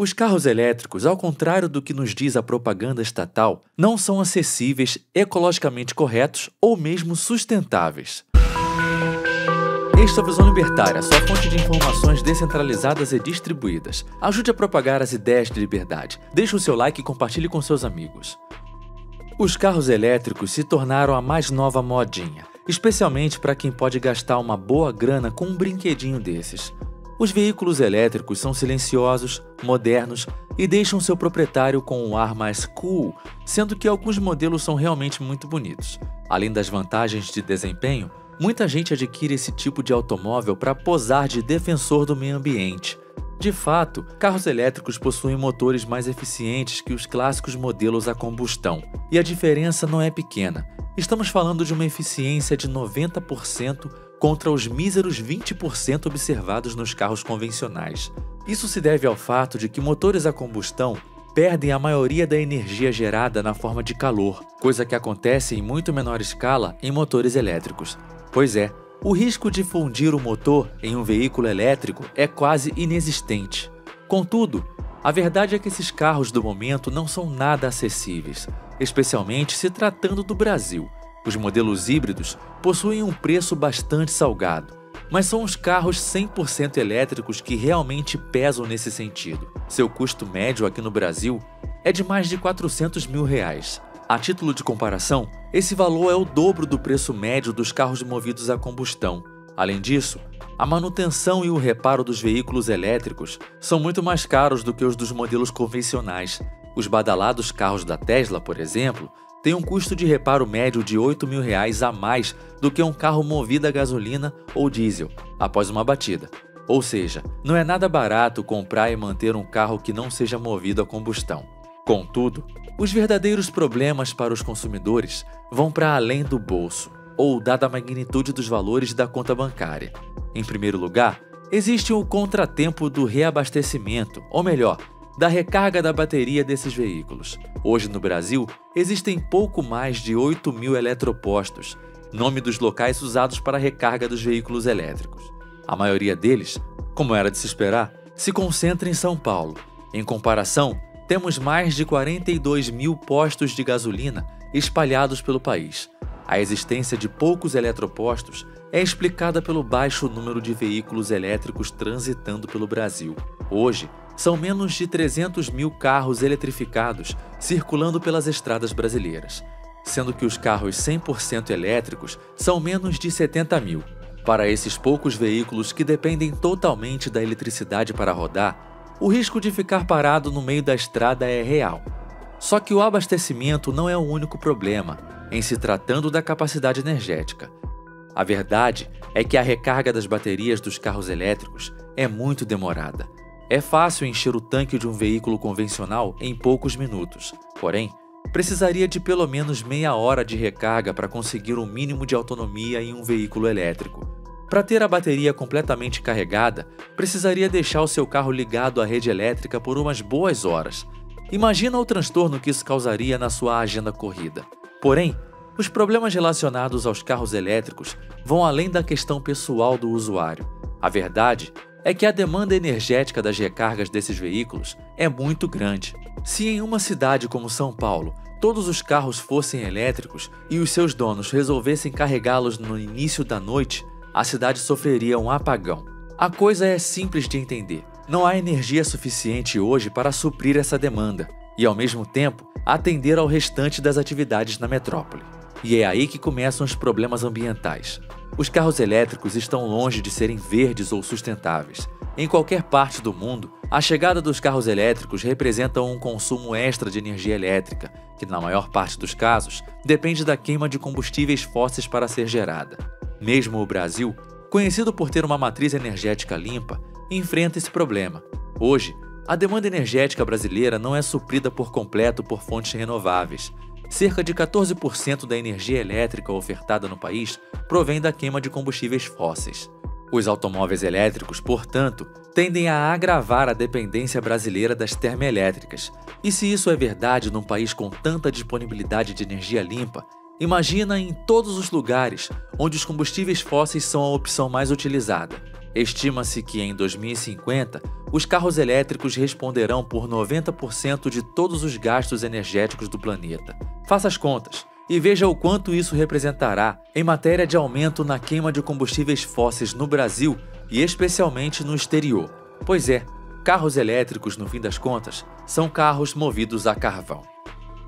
Os carros elétricos, ao contrário do que nos diz a propaganda estatal, não são acessíveis, ecologicamente corretos ou mesmo sustentáveis. Este é a Visão Libertária, sua fonte de informações descentralizadas e distribuídas. Ajude a propagar as ideias de liberdade. Deixe o seu like e compartilhe com seus amigos. Os carros elétricos se tornaram a mais nova modinha, especialmente para quem pode gastar uma boa grana com um brinquedinho desses. Os veículos elétricos são silenciosos, modernos e deixam seu proprietário com um ar mais cool, sendo que alguns modelos são realmente muito bonitos. Além das vantagens de desempenho, muita gente adquire esse tipo de automóvel para posar de defensor do meio ambiente. De fato, carros elétricos possuem motores mais eficientes que os clássicos modelos a combustão, e a diferença não é pequena. Estamos falando de uma eficiência de 90% contra os míseros 20% observados nos carros convencionais. Isso se deve ao fato de que motores a combustão perdem a maioria da energia gerada na forma de calor, coisa que acontece em muito menor escala em motores elétricos. Pois é, o risco de fundir o motor em um veículo elétrico é quase inexistente. Contudo, a verdade é que esses carros do momento não são nada acessíveis, especialmente se tratando do Brasil. Os modelos híbridos possuem um preço bastante salgado, mas são os carros 100% elétricos que realmente pesam nesse sentido. Seu custo médio aqui no Brasil é de mais de 400 mil reais. A título de comparação, esse valor é o dobro do preço médio dos carros movidos a combustão. Além disso, a manutenção e o reparo dos veículos elétricos são muito mais caros do que os dos modelos convencionais. Os badalados carros da Tesla, por exemplo, tem um custo de reparo médio de 8 mil reais a mais do que um carro movido a gasolina ou diesel após uma batida. Ou seja, não é nada barato comprar e manter um carro que não seja movido a combustão. Contudo, os verdadeiros problemas para os consumidores vão para além do bolso, ou dada a magnitude dos valores da conta bancária. Em primeiro lugar, existe o contratempo do reabastecimento, ou melhor, da recarga da bateria desses veículos. Hoje no Brasil, existem pouco mais de 8 mil eletropostos, nome dos locais usados para a recarga dos veículos elétricos. A maioria deles, como era de se esperar, se concentra em São Paulo. Em comparação, temos mais de 42 mil postos de gasolina espalhados pelo país. A existência de poucos eletropostos é explicada pelo baixo número de veículos elétricos transitando pelo Brasil. Hoje, são menos de 300 mil carros eletrificados circulando pelas estradas brasileiras, sendo que os carros 100% elétricos são menos de 70 mil. Para esses poucos veículos que dependem totalmente da eletricidade para rodar, o risco de ficar parado no meio da estrada é real. Só que o abastecimento não é o único problema, em se tratando da capacidade energética. A verdade é que a recarga das baterias dos carros elétricos é muito demorada é fácil encher o tanque de um veículo convencional em poucos minutos, porém, precisaria de pelo menos meia hora de recarga para conseguir um mínimo de autonomia em um veículo elétrico. Para ter a bateria completamente carregada, precisaria deixar o seu carro ligado à rede elétrica por umas boas horas. Imagina o transtorno que isso causaria na sua agenda corrida. Porém, os problemas relacionados aos carros elétricos vão além da questão pessoal do usuário. A verdade é que a demanda energética das recargas desses veículos é muito grande. Se em uma cidade como São Paulo todos os carros fossem elétricos e os seus donos resolvessem carregá-los no início da noite, a cidade sofreria um apagão. A coisa é simples de entender. Não há energia suficiente hoje para suprir essa demanda e, ao mesmo tempo, atender ao restante das atividades na metrópole. E é aí que começam os problemas ambientais. Os carros elétricos estão longe de serem verdes ou sustentáveis. Em qualquer parte do mundo, a chegada dos carros elétricos representa um consumo extra de energia elétrica, que na maior parte dos casos depende da queima de combustíveis fósseis para ser gerada. Mesmo o Brasil, conhecido por ter uma matriz energética limpa, enfrenta esse problema. Hoje, a demanda energética brasileira não é suprida por completo por fontes renováveis, cerca de 14% da energia elétrica ofertada no país provém da queima de combustíveis fósseis. Os automóveis elétricos, portanto, tendem a agravar a dependência brasileira das termoelétricas. E se isso é verdade num país com tanta disponibilidade de energia limpa, imagina em todos os lugares onde os combustíveis fósseis são a opção mais utilizada. Estima-se que em 2050 os carros elétricos responderão por 90% de todos os gastos energéticos do planeta. Faça as contas e veja o quanto isso representará em matéria de aumento na queima de combustíveis fósseis no Brasil e especialmente no exterior. Pois é, carros elétricos, no fim das contas, são carros movidos a carvão.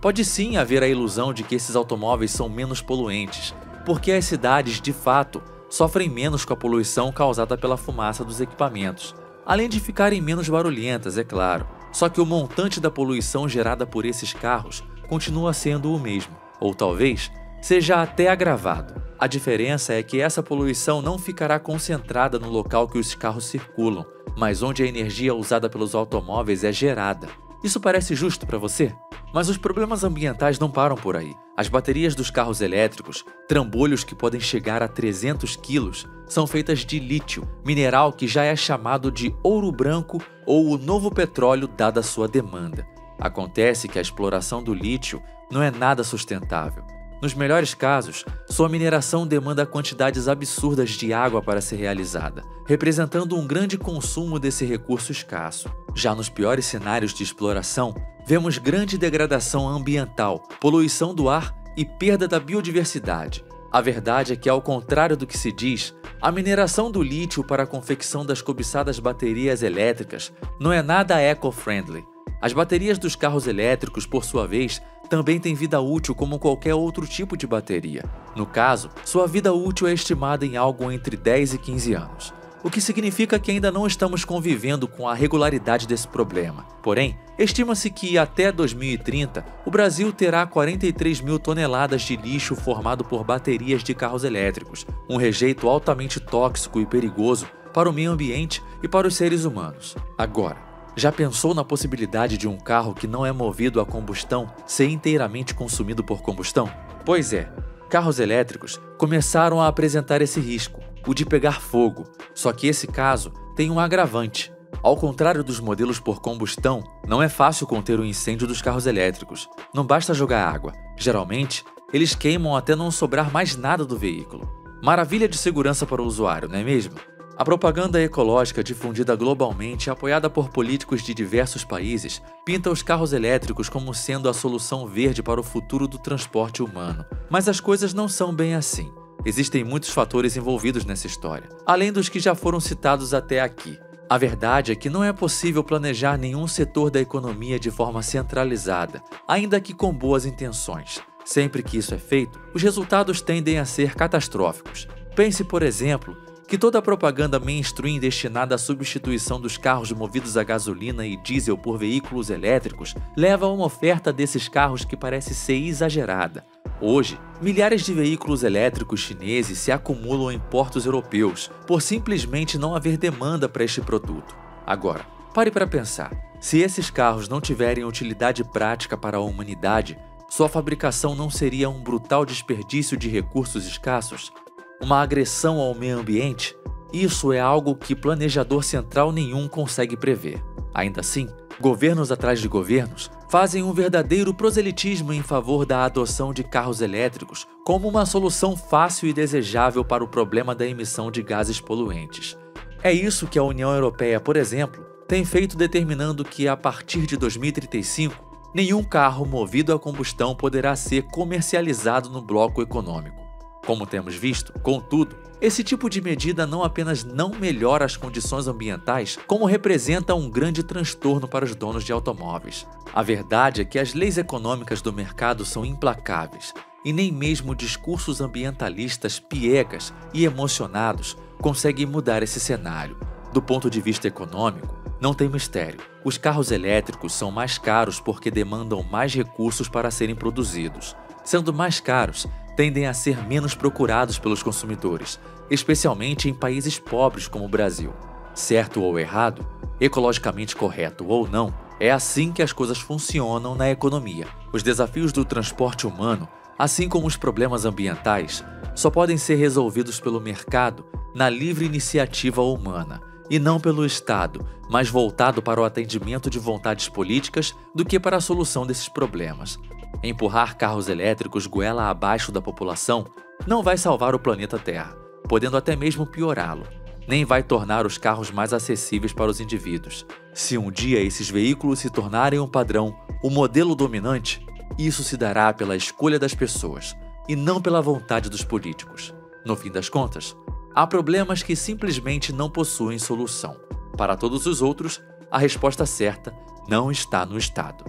Pode sim haver a ilusão de que esses automóveis são menos poluentes, porque as cidades, de fato, sofrem menos com a poluição causada pela fumaça dos equipamentos, além de ficarem menos barulhentas, é claro. Só que o montante da poluição gerada por esses carros continua sendo o mesmo, ou talvez seja até agravado. A diferença é que essa poluição não ficará concentrada no local que os carros circulam, mas onde a energia usada pelos automóveis é gerada. Isso parece justo para você? Mas os problemas ambientais não param por aí. As baterias dos carros elétricos, trambolhos que podem chegar a 300 quilos, são feitas de lítio, mineral que já é chamado de ouro branco ou o novo petróleo dada sua demanda. Acontece que a exploração do lítio não é nada sustentável. Nos melhores casos, sua mineração demanda quantidades absurdas de água para ser realizada, representando um grande consumo desse recurso escasso. Já nos piores cenários de exploração, vemos grande degradação ambiental, poluição do ar e perda da biodiversidade. A verdade é que, ao contrário do que se diz, a mineração do lítio para a confecção das cobiçadas baterias elétricas não é nada eco-friendly. As baterias dos carros elétricos, por sua vez, também têm vida útil como qualquer outro tipo de bateria. No caso, sua vida útil é estimada em algo entre 10 e 15 anos o que significa que ainda não estamos convivendo com a regularidade desse problema. Porém, estima-se que até 2030 o Brasil terá 43 mil toneladas de lixo formado por baterias de carros elétricos, um rejeito altamente tóxico e perigoso para o meio ambiente e para os seres humanos. Agora, já pensou na possibilidade de um carro que não é movido a combustão ser inteiramente consumido por combustão? Pois é, carros elétricos começaram a apresentar esse risco o de pegar fogo, só que esse caso tem um agravante. Ao contrário dos modelos por combustão, não é fácil conter o incêndio dos carros elétricos. Não basta jogar água. Geralmente, eles queimam até não sobrar mais nada do veículo. Maravilha de segurança para o usuário, não é mesmo? A propaganda ecológica difundida globalmente, apoiada por políticos de diversos países, pinta os carros elétricos como sendo a solução verde para o futuro do transporte humano. Mas as coisas não são bem assim. Existem muitos fatores envolvidos nessa história, além dos que já foram citados até aqui. A verdade é que não é possível planejar nenhum setor da economia de forma centralizada, ainda que com boas intenções. Sempre que isso é feito, os resultados tendem a ser catastróficos. Pense, por exemplo, que toda a propaganda mainstream destinada à substituição dos carros movidos a gasolina e diesel por veículos elétricos leva a uma oferta desses carros que parece ser exagerada. Hoje, milhares de veículos elétricos chineses se acumulam em portos europeus por simplesmente não haver demanda para este produto. Agora, pare para pensar: se esses carros não tiverem utilidade prática para a humanidade, sua fabricação não seria um brutal desperdício de recursos escassos? Uma agressão ao meio ambiente? Isso é algo que planejador central nenhum consegue prever. Ainda assim, governos atrás de governos fazem um verdadeiro proselitismo em favor da adoção de carros elétricos como uma solução fácil e desejável para o problema da emissão de gases poluentes. É isso que a União Europeia, por exemplo, tem feito determinando que a partir de 2035 nenhum carro movido a combustão poderá ser comercializado no bloco econômico. Como temos visto, contudo, esse tipo de medida não apenas não melhora as condições ambientais, como representa um grande transtorno para os donos de automóveis. A verdade é que as leis econômicas do mercado são implacáveis e nem mesmo discursos ambientalistas piegas e emocionados conseguem mudar esse cenário. Do ponto de vista econômico, não tem mistério. Os carros elétricos são mais caros porque demandam mais recursos para serem produzidos. Sendo mais caros, tendem a ser menos procurados pelos consumidores, especialmente em países pobres como o Brasil. Certo ou errado, ecologicamente correto ou não, é assim que as coisas funcionam na economia. Os desafios do transporte humano, assim como os problemas ambientais, só podem ser resolvidos pelo mercado na livre iniciativa humana e não pelo Estado, mais voltado para o atendimento de vontades políticas do que para a solução desses problemas. Empurrar carros elétricos goela abaixo da população não vai salvar o planeta Terra, podendo até mesmo piorá-lo. nem vai tornar os carros mais acessíveis para os indivíduos. Se um dia esses veículos se tornarem um padrão, o modelo dominante, isso se dará pela escolha das pessoas e não pela vontade dos políticos. No fim das contas, há problemas que simplesmente não possuem solução. Para todos os outros, a resposta certa não está no Estado.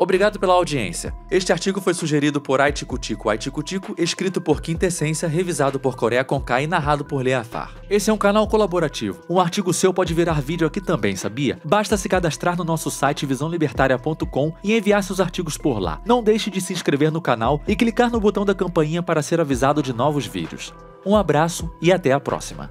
Obrigado pela audiência. Este artigo foi sugerido por Aiticutico Aiticutico, escrito por Quintessência, revisado por Coreia Conká e narrado por Leafar. Esse é um canal colaborativo. Um artigo seu pode virar vídeo aqui também, sabia? Basta se cadastrar no nosso site visãolibertaria.com e enviar seus artigos por lá. Não deixe de se inscrever no canal e clicar no botão da campainha para ser avisado de novos vídeos. Um abraço e até a próxima.